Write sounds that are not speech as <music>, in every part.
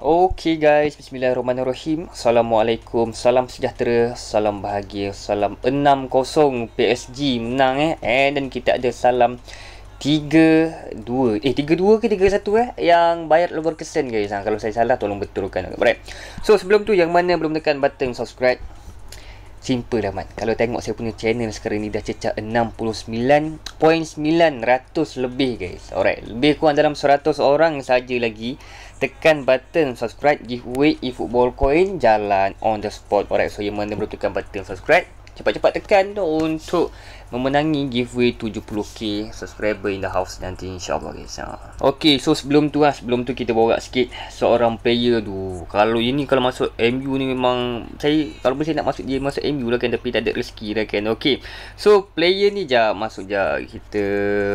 Okay guys, bismillahirrahmanirrahim. Assalamualaikum, salam sejahtera, salam bahagia, salam 6-0 PSG menang eh. And then kita ada salam 3-2. Eh 3-2 ke 3-1 eh yang bayar luar kesen guys. Ha, kalau saya salah tolong betulkan. Alright. So sebelum tu yang mana belum tekan button subscribe Simple lah mat. Kalau tengok saya punya channel sekarang ni dah cecah 69.900 lebih guys. Alright. Lebih kurang dalam 100 orang saja lagi tekan button subscribe giveaway e-football coin jalan on the spot. Alright so yang mana belum tekan button subscribe cepat-cepat tekan tu untuk memenangi giveaway 70k subscriber in the house nanti insyaAllah guys. Ha. ok so sebelum tu lah sebelum tu kita bawa sikit seorang player. Tu kalau ini kalau masuk MU ni memang saya kalau pun saya nak masuk dia masuk MU lah kan tapi tak ada rezeki lah kan. Ok so player ni je masuk je kita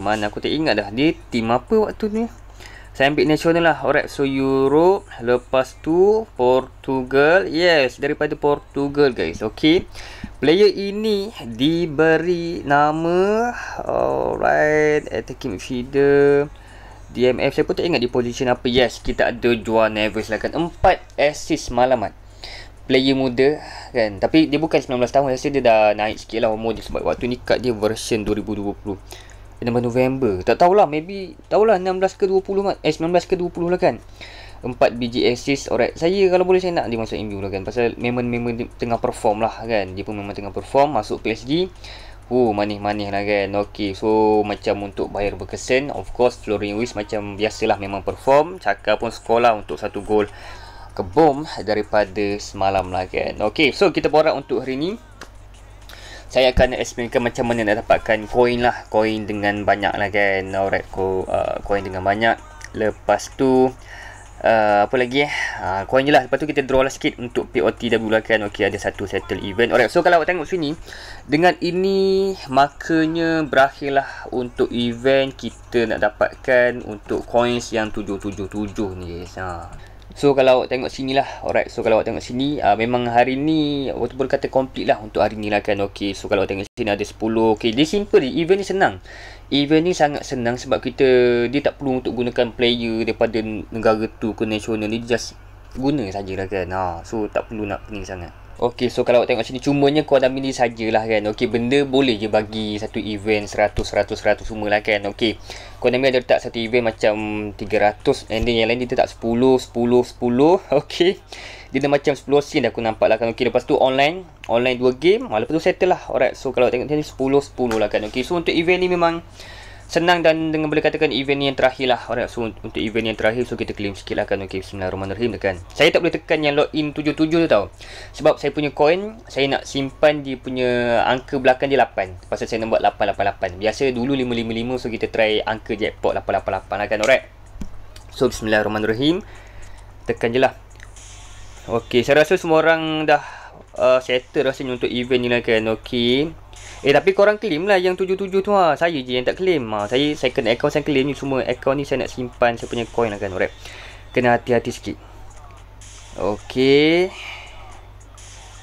mana aku tak ingat dah. Dia team apa waktu ni saya ambil nasional lah Alright. So Europe Lepas tu Portugal. Yes Daripada Portugal guys. Okay. Player ini Diberi nama Alright Attacking midfielder DMF Saya pun tak ingat di position apa? Yes Kita ada Juan Neves lah kan. 4 assist malaman. Player muda kan. Tapi dia bukan 19 tahun. Saya rasa dia dah naik sikit lah umur dia Sebab waktu ni kat dia version 2020 November November. Tak tahulah maybe Tahulah 16 ke 20 mat Eh 19 ke 20 lah kan. 4 biji assist Alright. Saya kalau boleh saya nak dia masuk MU lah kan. Pasal memang memang tengah perform lah kan. Dia pun memang tengah perform Masuk PSG Oh manis-manis lah kan. Okay so Macam untuk bayar berkesan Of course Florian Wirtz macam Biasalah memang perform. Cakap pun sekolah Untuk satu gol Kebom Daripada semalam lah kan. Okay so kita borak untuk hari ni saya akan explainkan macam mana nak dapatkan koin lah. Koin dengan banyak lah kan? Alright ko koin uh, dengan banyak. Lepas tu uh, apa lagi eh? Koin uh, je lah. Lepas tu kita draw lah sikit untuk POTW lah kan? Ok ada satu settle event. Alright so kalau awak tengok sini dengan ini makanya berakhirlah untuk event kita nak dapatkan untuk coins yang 777 ni ha. So kalau awak tengok sini lah. Alright So kalau awak tengok sini uh, Memang hari ni Waktu boleh kata complete lah Untuk hari ni lah kan. Okay So kalau awak tengok sini Ada 10 Okay dia simple ni Event ni senang. Event ni sangat senang Sebab kita Dia tak perlu untuk gunakan player Daripada negara tu ke national ni Dia just Guna sajalah kan. Ha. So tak perlu nak pening sangat Okey, so kalau awak tengok sini cumanya Konami ni sajalah kan. Okey, benda boleh je bagi satu event 100 100 100 semualah kan. Okey. Konami ada letak satu event macam 300 and then yang lain dia letak 10 10 10. Okey. Dia dah macam 10 scene dah aku nampak lah kan. Okey, lepas tu online, online dua game. Lepas tu settle lah. Alright, so kalau tengok sini 10 10 lah kan. Okey, so untuk event ni memang senang dan dengan boleh katakan event yang terakhir lah. Alright so untuk event yang terakhir so kita claim sikit lah kan. Ok bismillahirrahmanirrahim tekan saya tak boleh tekan yang login 77 tu tau. Sebab saya punya coin saya nak simpan dia punya angka belakang dia 8 pasal saya nak buat 888 biasa dulu 555 so kita try angka jackpot 888 lah kan. Alright. So bismillahirrahmanirrahim. Tekan je lah. Ok saya rasa semua orang dah uh, settle rasanya untuk event ni lah kan. Ok Eh tapi korang claim lah yang 77 tu ha. Saya je yang tak claim. Ha. Saya kena account saya claim ni semua account ni saya nak simpan saya punya coin lah kan. Alright. Kena hati-hati sikit. Okay.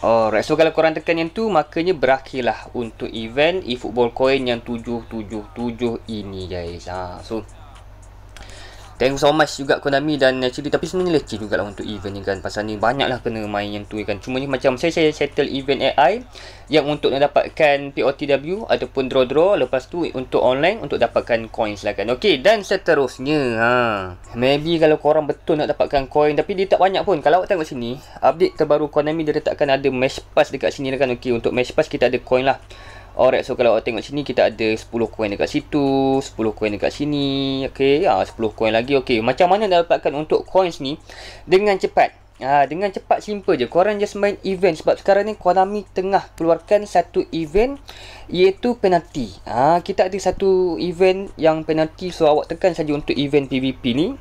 Alright. So kalau korang tekan yang tu makanya berakhirlah untuk event e-football coin yang 777 ini guys. Ha. So Thank you so much juga Konami dan actually tapi sebenarnya leceh juga lah untuk event ni kan? Pasal ni banyak lah kena main yang tu kan? Cuma ni macam saya saya settle event AI yang untuk nak dapatkan POTW ataupun draw-draw lepas tu untuk online untuk dapatkan coins lah kan? Ok dan seterusnya ha. maybe kalau korang betul nak dapatkan coin tapi dia tak banyak pun. Kalau awak tengok sini update terbaru Konami dia letakkan ada match pass dekat sini lah kan? Ok untuk match pass kita ada coin lah Alright, so kalau awak tengok sini kita ada 10 koin dekat situ, 10 koin dekat sini. Okey, ya 10 koin lagi. Okey, macam mana nak dapatkan untuk coins ni dengan cepat? Ha, dengan cepat simple je. Korang just main event sebab sekarang ni Konami tengah keluarkan satu event iaitu penalti. Ha, kita ada satu event yang penalti so awak tekan saja untuk event PVP ni.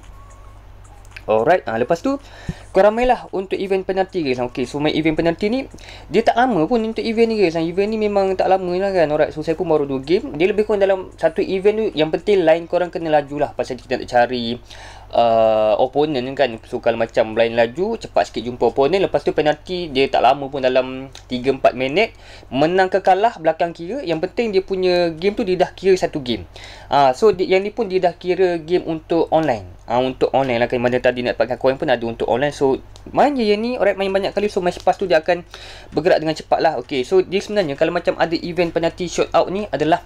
Alright, ha, lepas tu korang main lah untuk event penalti guys. Okay, so main event penalti ni dia tak lama pun untuk event ni guys. Event ni memang tak lama lah kan. Alright, so saya pun baru 2 game. Dia lebih kurang dalam satu event tu yang penting line korang kena laju lah pasal kita nak cari uh, opponent kan so kalau macam blind laju cepat sikit jumpa opponent. Lepas tu penalti dia tak lama pun dalam 3-4 minit menang ke kalah belakang kira. Yang penting dia punya game tu dia dah kira satu game. Uh, so di, yang ni pun dia dah kira game untuk online. Uh, untuk online lah. Kan mana tadi nak dapatkan coin pun ada untuk online. So main je yang ni orang main banyak kali. So match pass tu dia akan bergerak dengan cepat lah. Okay so dia sebenarnya kalau macam ada event penalti shot out ni adalah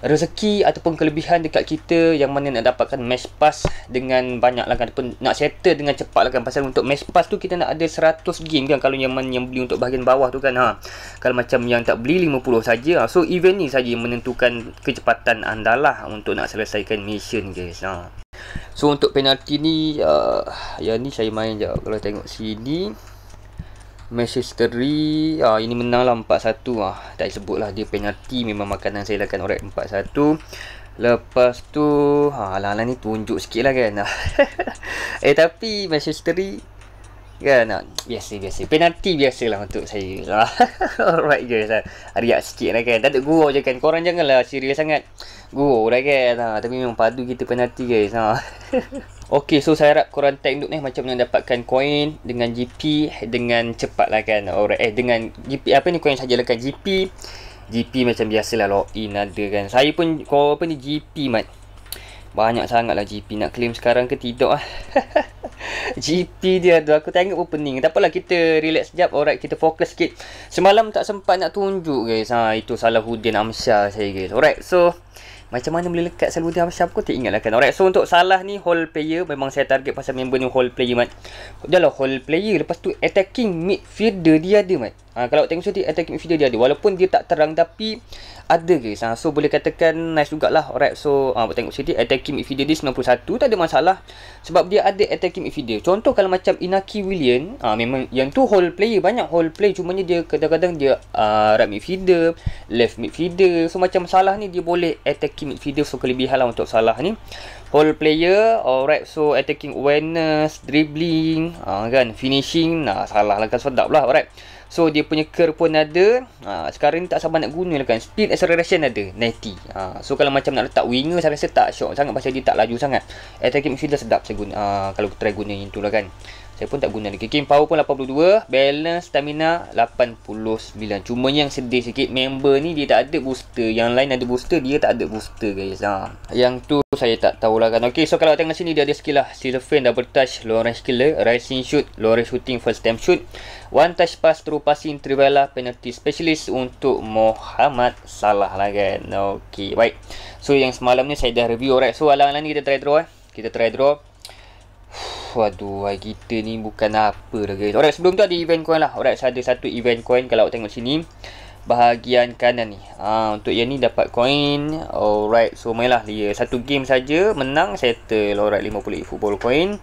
rezeki ataupun kelebihan dekat kita yang mana nak dapatkan match pass dengan banyak lah kan ataupun nak settle dengan cepat lah kan pasal untuk match pass tu kita nak ada 100 game kan kalau yang yang beli untuk bahagian bawah tu kan ha kalau macam yang tak beli 50 saja ha. so event ni saja menentukan kecepatan anda lah untuk nak selesaikan mission guys ha. so untuk penalti ni uh, yang ni saya main je kalau tengok sini match history ah, ini menang lah 4-1 ah. tak sebut lah dia penalti. Memang makanan saya lakukan orang 4-1 lepas tu ha, alang-alang ni tunjuk sikit lah kan. <laughs> Eh tapi match history kan? Ah, biasa biasa. Penalti biasa lah untuk saya. <laughs> Alright guys. Lah riak sikit lah kan. Tak ada gurau je kan. Korang janganlah serius sangat. Gurau lah kan. Ha, tapi memang padu kita penalti guys. Ha. <laughs> Okey, so saya harap korang tag ni macam mana dapatkan koin dengan GP dengan cepat lah kan. Alright, eh dengan GP apa ni koin saja lah kan. GP, GP macam biasalah login ada kan. Saya pun kau apa ni GP mat. Banyak sangat lah GP nak claim sekarang ke tidak <laughs> ah. GP dia tu aku tengok pun pening. Tak apalah kita relax sekejap. Alright, kita fokus sikit. Semalam tak sempat nak tunjuk guys. Ha, itu Salahuddin Amsyar saya guys. Alright, so macam mana boleh lekat Salahuddin Amsyar aku tak ingat lah kan Alright so untuk salah ni whole player Memang saya target pasal member ni whole player mat. Dia lah whole player. Lepas tu attacking midfielder dia ada mat ha, Kalau tengok sini attacking midfielder dia ada Walaupun dia tak terang tapi ada guys ha, So boleh katakan nice jugalah Alright. So ha, tengok sini attacking midfielder dia 91 Tak ada masalah. Sebab dia ada attacking midfielder Contoh kalau macam Inaki William ha, Memang yang tu whole player Banyak whole player Cumanya dia kadang-kadang dia uh, right midfielder Left midfielder So macam salah ni dia boleh attacking midfielder so kelebihan lah untuk Salah ni whole player alright so attacking awareness dribbling uh, kan? Finishing nah Salah lah kan sedap lah alright. So dia punya curve pun ada. Ha, Sekarang ni tak sabar nak guna lah kan. Speed acceleration ada 90 ha, So kalau macam nak letak winger Saya rasa tak shock sangat. Pasal dia tak laju sangat. Attacking midfielder sedap saya guna, ha, Kalau try guna yang tu lah kan saya pun tak guna lagi. Game power pun 82. Balance stamina 89. Cuma yang sedih sikit. Member ni dia tak ada booster. Yang lain ada booster. Dia tak ada booster guys. Ha. Yang tu saya tak tahulah kan. Okay. So kalau tengok sini dia ada skill lah. Silver fan, double touch, low range killer, rising shoot, low range shooting, first time shoot. One touch pass, through passing, trivela, penalty specialist untuk Muhammad Salah lah kan. Okay. Baik. So yang semalam ni saya dah review. Alright. So alang-alang ni kita try draw eh. Kita try draw. Waduh, kita ni bukan apa dah guys. Alright, sebelum tu ada event coin lah. Alright, ada satu event coin kalau awak tengok sini. Bahagian kanan ni. Ha, untuk yang ni dapat coin. Alright, so mainlah dia. Satu game saja menang settle. Alright, 50 football coin.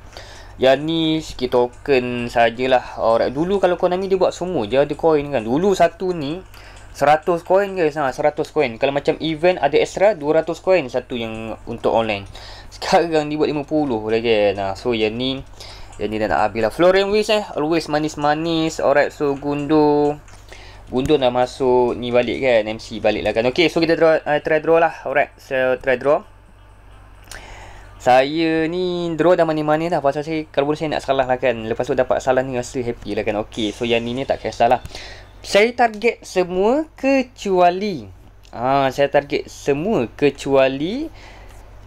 Yang ni sikit token sajalah. Alright, dulu kalau Konami dia buat semua je ada coin kan. Dulu satu ni 100 coin guys. Ha, 100 coin. Kalau macam event ada extra 200 coin satu yang untuk online. <laughs> Sekarang ni buat 50 lagi nah, So yang ni Yang ni dah nak habis lah. Florian Wish eh Always manis-manis Alright so Gundo Gundo dah masuk ni balik kan MC balik lah kan. Okay so kita draw, uh, try draw lah Alright so try draw. Saya ni draw dah mana-mana dah. Pasal saya Kalau boleh saya nak salah lah kan. Lepas tu dapat salah ni Rasa happy lah kan. Okay so yang ni ni tak kisah lah Saya target semua Kecuali Ah, Saya target semua Kecuali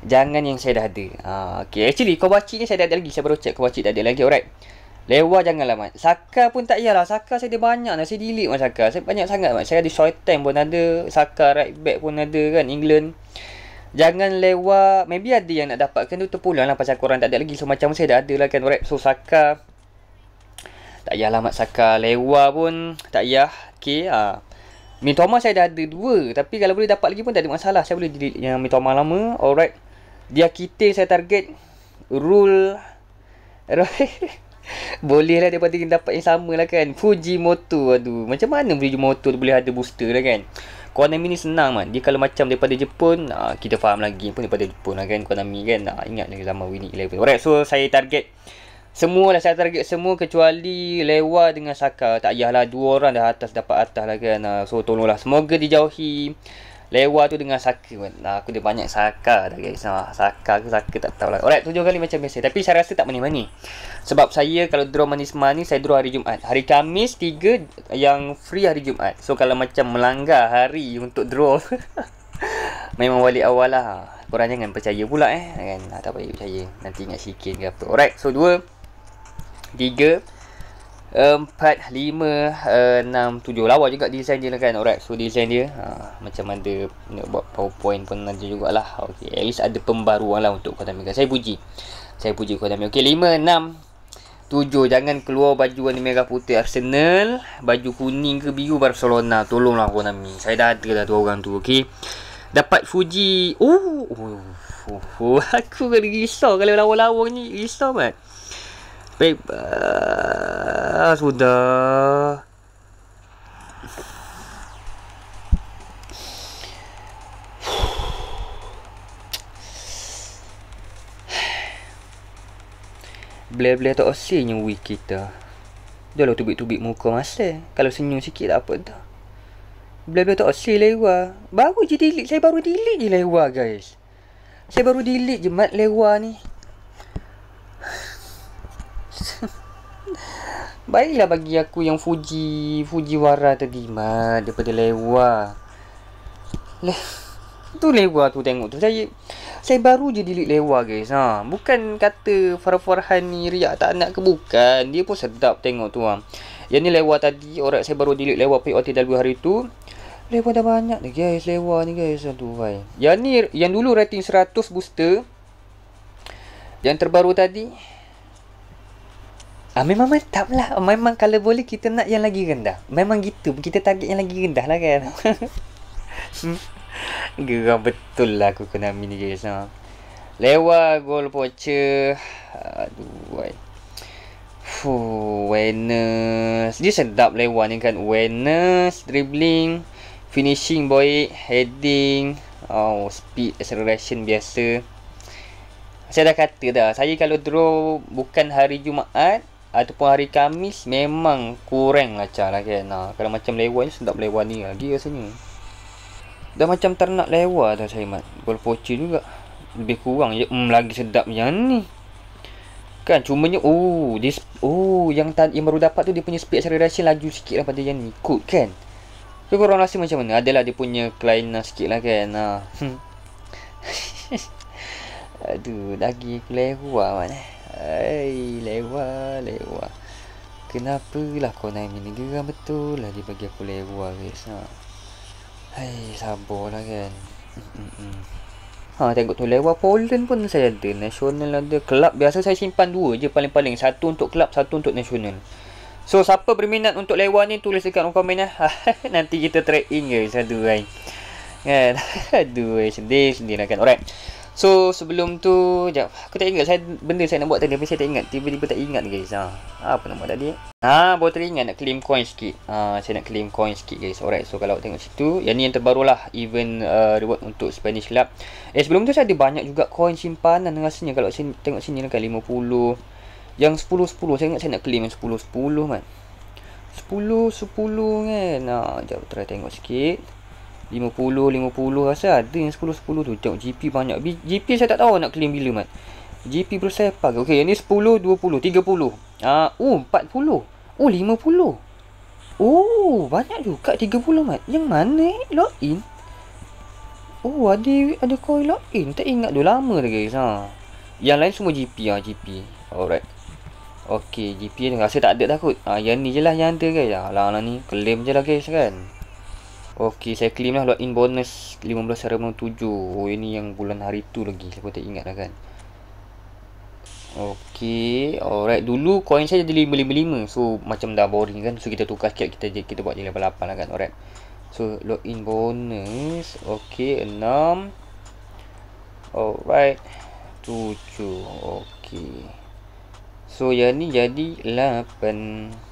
Jangan yang saya dah ada. Ha, okay. Actually, kau baca ni saya dah ada lagi. Saya baru check kau baca dah ada lagi. Alright. Lewa janganlah, Mat. Saka pun tak iyalah. Saka saya ada banyak lah. Saya delete Mat Saka. Saya banyak sangat, Mat. Saya ada short time pun ada. Saka right back pun ada kan. England. Jangan lewa. Maybe ada yang nak dapatkan tu terpulang lah. Pasal korang tak ada lagi. So, macam saya dah ada lah kan. Alright. So, Saka. Tak iyalah, Mat. Saka lewa pun tak iyah. Okay. Ha. Mitoma saya dah ada dua. Tapi kalau boleh dapat lagi pun tak ada masalah. Saya boleh delete yang Mitoma lama. Alright dia kita saya target rule <laughs> boleh lah daripada dapat yang sama lah kan Fujimoto aduh macam mana Fujimoto boleh ada booster lah kan Konami ni senang man dia kalau macam daripada Jepun uh, kita faham lagi pun daripada Jepun lah kan Konami kan uh, ingat lagi zaman Winnie 11 alright so saya target semua lah saya target semua kecuali Lewa dengan Saka tak payahlah dua orang dah atas dapat atas lah kan uh, so tolonglah semoga dijauhi Lewa tu dengan Saka. Nah, aku dia banyak Saka dah guys. Ha, Saka ke Saka tak tahu lah. Alright, tujuh kali macam biasa. Tapi saya rasa tak manis-manis. Sebab saya kalau draw manis-manis, saya draw hari Jumaat. Hari Kamis, tiga yang free hari Jumaat. So, kalau macam melanggar hari untuk draw, <laughs> memang balik awal lah. Korang jangan percaya pula eh. Kan? Tak payah percaya. Nanti ingat sikit ke apa. Alright, so dua. Tiga. Empat, lima, enam, tujuh. Lawa juga design dia lah kan alright. So design dia ha, macam ada nak buat powerpoint pun ada jugalah. Ok at least ada pembaruan lah untuk Konami saya puji. Saya puji Konami ok lima, enam, tujuh. Jangan keluar baju warna merah putih Arsenal. Baju kuning ke biru Barcelona. Tolonglah Konami saya dah ada dah dua orang tu ok dapat Fuji. Oh, oh, oh, oh. <laughs> aku kena risau kalau lawa-lawa ni. Risau mat Baik, uh, sudah. Bleh-bleh tak asyiknya week kita. Janganlah tubik-tubik muka masa. Kalau senyum sikit tak apa dah. Bleh-bleh tak asyik lewa. Baru je delete. Saya baru delete je lewa guys. Saya baru delete je mat lewa ni. Baiklah bagi aku yang Fuji Fujiwara tadi mah daripada lewa. Le tu lewa tu tengok tu saya saya baru je delete lewa guys ha. Bukan kata Farah Farhan ni riak tak nak ke bukan. Dia pun sedap tengok tu ha. Yang ni lewa tadi orang saya baru delete lewa POTW hari tu. Lewa dah banyak dah guys lewa ni guys tu vai. Yang ni yang dulu rating 100 booster. Yang terbaru tadi Ah, memang mantap lah. Memang kalau boleh kita nak yang lagi rendah. Memang gitu. Kita target yang lagi rendah lah kan. <laughs> Geram betul lah aku kena ni guys. Ha. Lewa gol poacher. Aduh. Wai. Fuh, awareness. Dia sedap lewa ni kan. Awareness, dribbling, finishing boy, heading, oh, speed, acceleration biasa. Saya dah kata dah. Saya kalau draw bukan hari Jumaat, ataupun hari Kamis memang kurang lah lah kan. Nah, kalau macam lewa ni sedap lewa ni lagi rasanya. Dah macam ternak lewa dah saya mat. Gol poci juga. Lebih kurang je. Hmm, lagi sedap yang ni. Kan cumanya oh this oh yang tadi yang baru dapat tu dia punya speed acceleration laju sikit lah pada yang ni. Good kan? So korang rasa macam mana? Adalah dia punya kelainan sikit lah kan. Nah. <laughs> Aduh, lagi aku lewa mana. Hai, lewa, lewa. Kenapa lah kau naik mini geram betul lah dia bagi aku lewa guys. Ha. Hai, sabarlah kan. Ha, tengok tu lewa Poland pun saya ada. National ada. Kelab biasa saya simpan dua je paling-paling. Satu untuk kelab, satu untuk national. So, siapa berminat untuk lewa ni tulis dekat komen lah. <laughs> Nanti kita track in guys. Aduh, kan. Kan? Aduh, sedih, sedih lah kan. Alright. So sebelum tu Sekejap Aku tak ingat. Saya Benda saya nak buat tadi Tapi saya tak ingat. Tiba-tiba tak ingat guys. Ha. Apa buat tadi? Ha baru teringat nak claim coin sikit. Ha, Saya nak claim coin sikit guys. Alright so kalau tengok situ Yang ni yang terbaru lah. Event uh, reward untuk Spanish Lab Eh sebelum tu saya ada banyak juga coin simpanan Rasanya. Kalau saya tengok sini kan 50 Yang 10-10 Saya ingat saya nak claim yang 10-10 man. 10-10 kan? Ha sekejap try tengok sikit 50 50 rasa ada yang 10 10 tu. Tengok GP banyak. GP saya tak tahu nak claim bila mat. GP bersepak okey yang ni 10 20 30 ah uh, 40 oh 50 oh banyak juga 30 mat. Yang mana eh login? Oh ada ada coin login. Tak ingat dah lama dah guys. Ha. Yang lain semua GP ah GP alright. Okey, GP ni rasa tak ada takut. Ah, yang ni je lah yang ada guys. Alah, alah ni. Claim je lah guys kan. Okey, saya claim lah login bonus 15 hari 7. Oh, ini yang bulan hari tu lagi. Saya pun tak ingat lah kan. Okey, alright. Dulu coin saya jadi 555. So, macam dah boring kan. So, kita tukar sikit. Kita kita buat jadi level 8 lah kan. Alright. So, login bonus. Okey, 6. Alright. 7. Okey. So, yang ni jadi 8.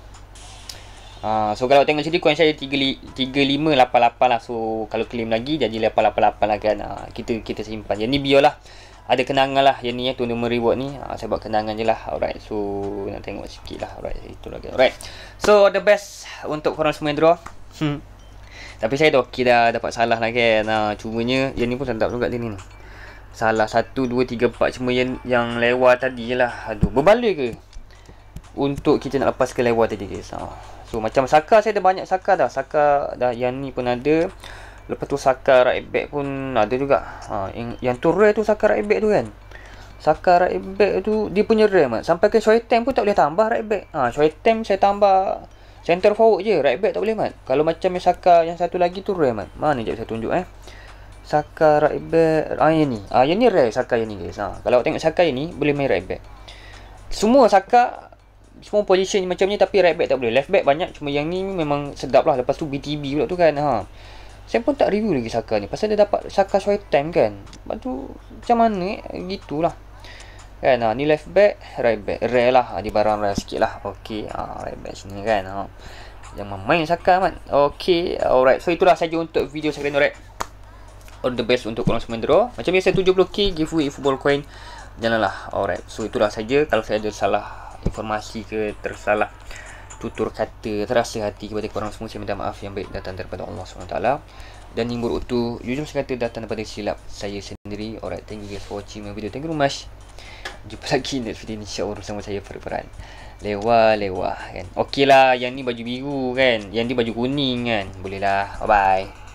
Uh, so kalau tengok sini coin saya 3588 lah. So kalau claim lagi jadi 888 lah kan. Uh, kita kita simpan. Yang ni biarlah ada kenangan lah yang ni ya tunda reward ni. Uh, saya buat kenangan je lah. Alright. So nak tengok sikit lah. Alright. Itu lagi. Alright. So the best untuk korang semua yang draw. Hmm. Tapi saya dah okey dah dapat salah lah kan. Ha, cumanya yang ni pun sedap juga dia ni. Salah satu, dua, tiga, empat. Cuma yang, yang lewat tadi je lah. Aduh, berbalik ke? Untuk kita nak lepaskan lewat tadi guys. Ha. So macam Saka saya ada banyak Saka dah. Saka dah yang ni pun ada. Lepas tu Saka right back pun ada juga. Ha, yang, yang tu rare tu Saka right back tu kan. Saka right back tu dia punya rare mat. Sampai ke Shoy pun tak boleh tambah right back. Ha, Shoy saya tambah Center forward je, right back tak boleh mat. Kalau macam yang Saka yang satu lagi tu rare mat. Mana jap saya tunjuk eh. Saka right back. Ah yang ni. Ah yang ni rare Saka yang ni guys. Ha, kalau tengok Saka yang ni boleh main right back. Semua Saka semua position macam ni tapi right back tak boleh. Left back banyak cuma yang ni memang sedap lah. Lepas tu BTB pula tu kan. Ha. Saya pun tak review lagi Saka ni. Pasal dia dapat Saka short time kan. Lepas tu macam mana eh. Gitulah. Kan ha, ni left back, right back. Rare lah. Ha, di barang rare sikit lah. Okay. Ha, right back sini kan. Ha. Jangan main Saka man. Okay. Alright. So itulah saja untuk video saya right. All the best untuk korang semua draw. Macam biasa 70k giveaway football coin. Janganlah. Alright. So itulah saja. Kalau saya ada salah informasi ke tersalah tutur kata terasa hati kepada korang semua saya minta maaf yang baik datang daripada Allah SWT dan yang buruk tu jujur saya kata datang daripada silap saya sendiri. Alright thank you guys for watching my video. Thank you much. Jumpa <laughs> lagi next video insyaAllah bersama saya Farfaran Lewa lewa kan? Okey lah yang ni baju biru kan? Yang ni baju kuning kan? Boleh lah Bye bye